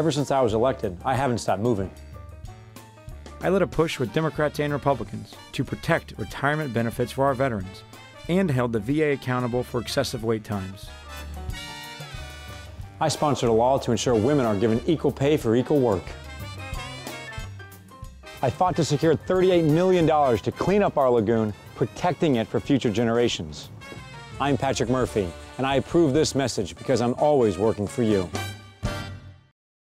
Ever since I was elected, I haven't stopped moving. I led a push with Democrats and Republicans to protect retirement benefits for our veterans and held the VA accountable for excessive wait times. I sponsored a law to ensure women are given equal pay for equal work. I fought to secure $38 million to clean up our lagoon, protecting it for future generations. I'm Patrick Murphy, and I approve this message because I'm always working for you.